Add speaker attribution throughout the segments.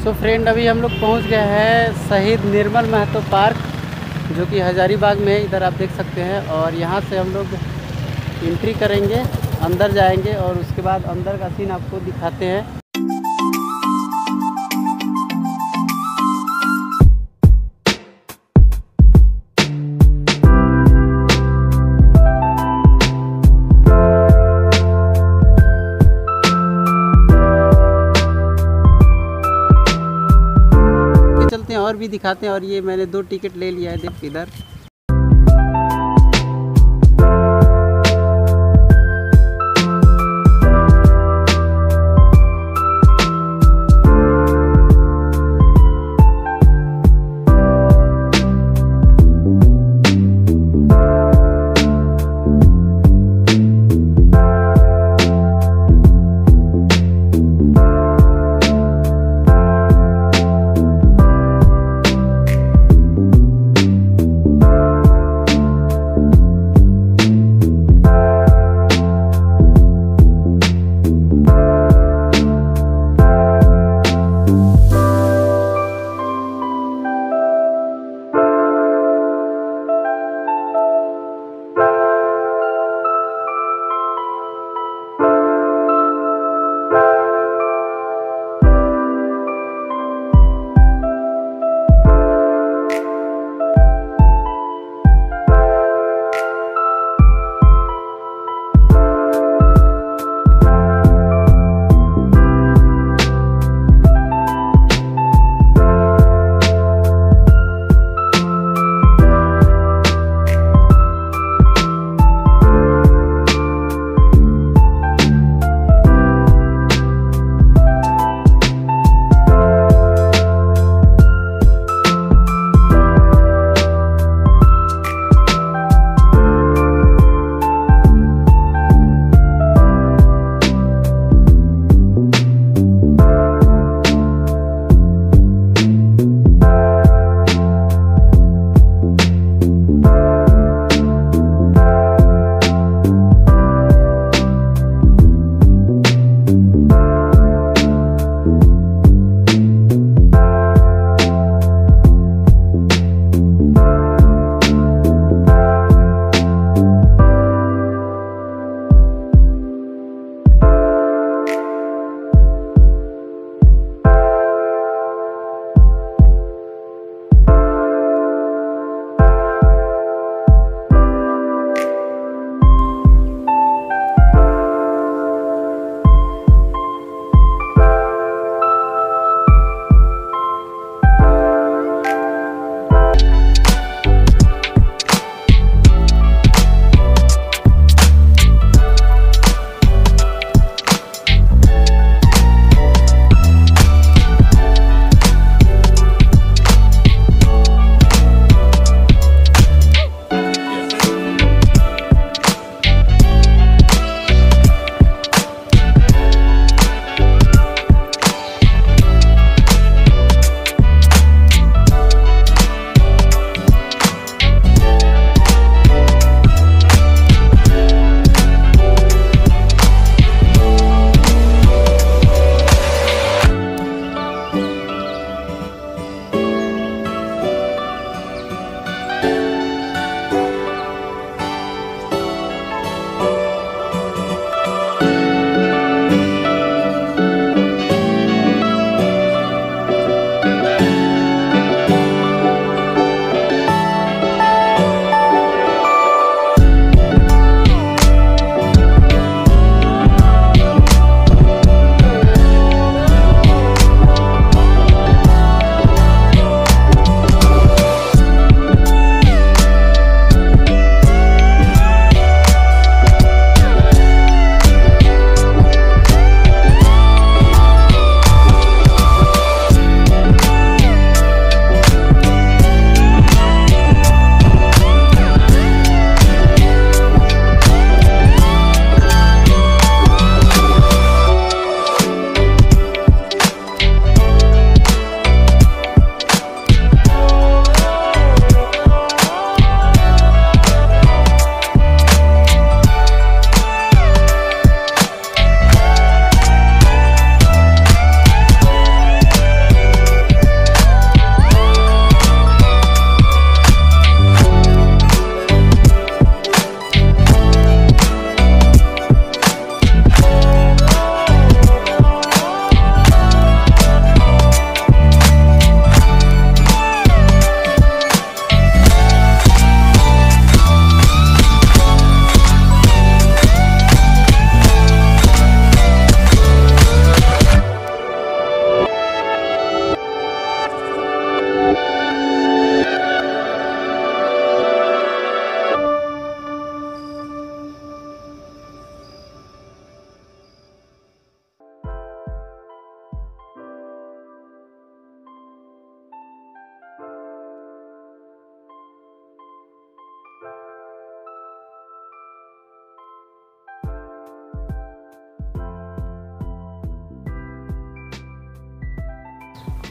Speaker 1: सो so friend अभी हम लोग पहुँच गए हैं शहीद निर्मल महतो पार्क, जो कि हजारीबाग में है इधर आप देख सकते हैं और यहाँ से हम लोग एंट्री करेंगे, अंदर जाएँगे और उसके बाद अंदर का सीन आपको दिखाते हैं। दिखाते हैं और ये मैंने दो टिकट ले लिया है देख इधर।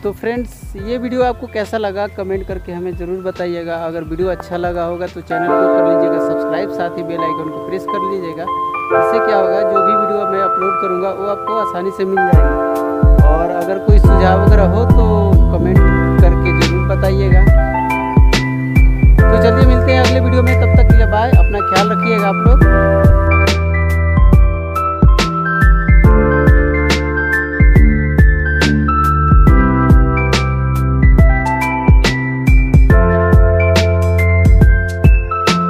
Speaker 1: तो फ्रेंड्स ये वीडियो आपको कैसा लगा? कमेंट करके हमें ज़रूर बताइएगा। अगर वीडियो अच्छा लगा होगा तो चैनल को कर लीजिएगा सब्सक्राइब साथ ही बेल आइकन को प्रेस कर लीजिएगा। इससे क्या होगा? जो भी वीडियो मैं अपलोड करूँगा, वो आपको आसानी से मिल जाएगी। और अगर कोई सुझाव वगैरह हो तो कमेंट करके ज़रूर बताइएगा। तो जल्दी मिलते हैं अगले वीडियो में। तब तक के लिए बाय अपना ख्याल रखिएगा आप लोग।